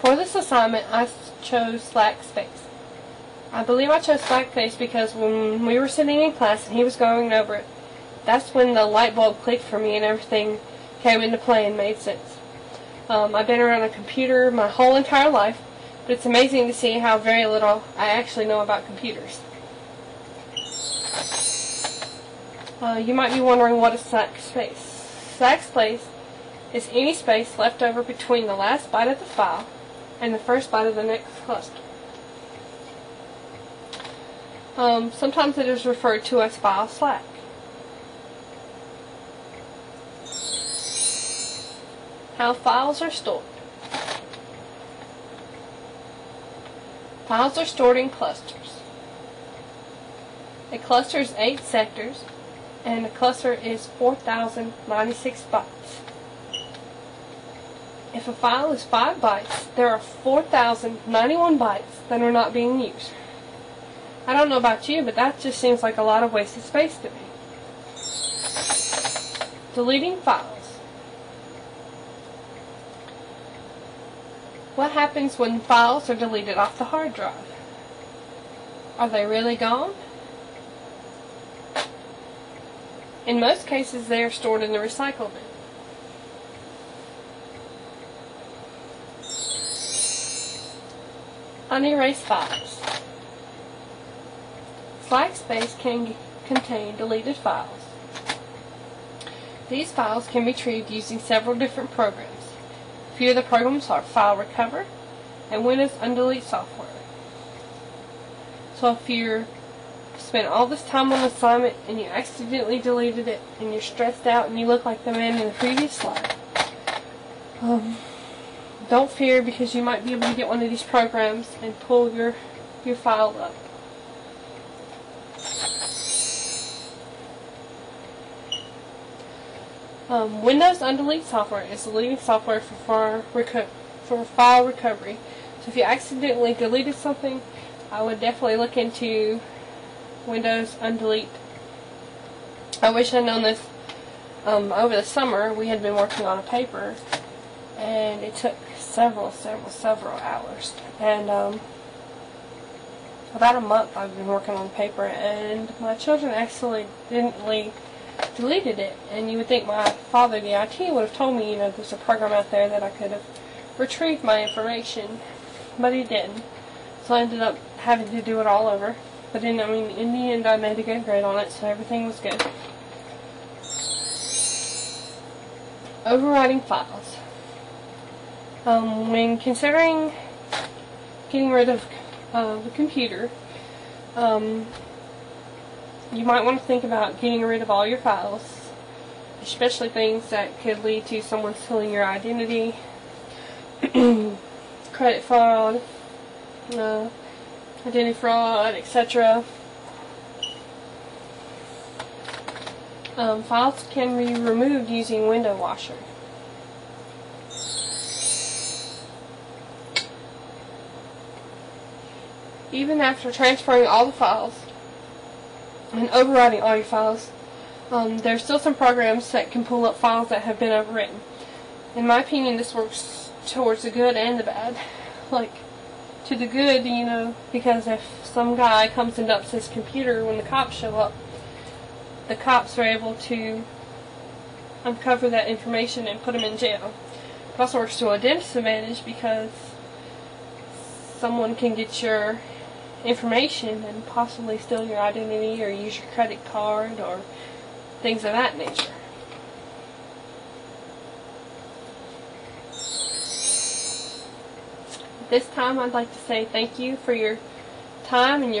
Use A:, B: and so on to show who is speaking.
A: For this assignment, I chose slack space. I believe I chose slack space because when we were sitting in class and he was going over it, that's when the light bulb clicked for me and everything came into play and made sense. Um, I've been around a computer my whole entire life, but it's amazing to see how very little I actually know about computers. Uh, you might be wondering what is slack space. Slack space is any space left over between the last byte of the file and the first byte of the next cluster. Um, sometimes it is referred to as file slack. How files are stored. Files are stored in clusters. A cluster is 8 sectors, and a cluster is 4,096 bytes. If a file is 5 bytes, there are 4,091 bytes that are not being used. I don't know about you, but that just seems like a lot of wasted space to me. Deleting files. What happens when files are deleted off the hard drive? Are they really gone? In most cases, they are stored in the recycle bin. Unerased files. Slack space can contain deleted files. These files can be retrieved using several different programs. A few of the programs are File Recover and Windows Undelete software. So if you're spent all this time on assignment and you accidentally deleted it and you're stressed out and you look like the man in the previous slide, um, don't fear because you might be able to get one of these programs and pull your, your file up. Um, Windows Undelete software is the leading software for for file recovery. So if you accidentally deleted something, I would definitely look into Windows Undelete. I wish I'd known this um, over the summer. We had been working on a paper, and it took several, several, several hours. And um, about a month I've been working on paper, and my children accidentally deleted it. And you would think my father, the IT, would have told me, you know, there's a program out there that I could have retrieved my information, but he didn't. So I ended up having to do it all over. But I mean, in the end, I made a good grade on it, so everything was good. Overwriting files. Um, when considering getting rid of uh, the computer, um, you might want to think about getting rid of all your files, especially things that could lead to someone stealing your identity, credit fraud, uh, identity fraud, etc. Um, files can be removed using Window Washer. Even after transferring all the files and overwriting all your files, um, there's still some programs that can pull up files that have been overwritten. In my opinion, this works towards the good and the bad. Like, to the good, you know, because if some guy comes and dumps his computer when the cops show up, the cops are able to uncover that information and put him in jail. It also works to a dentist's advantage because someone can get your information and possibly steal your identity or use your credit card or things of that nature. this time I'd like to say thank you for your time and your